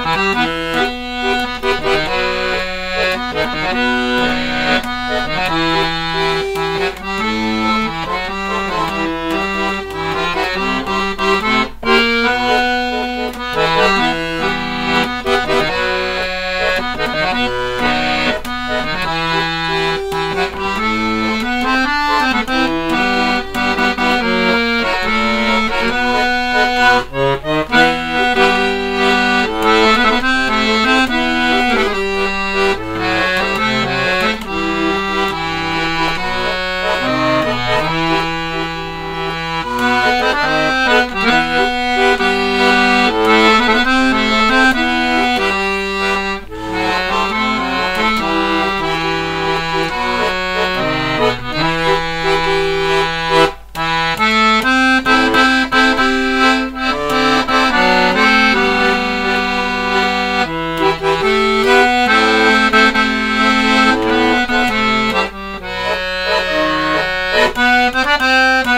Oh. Música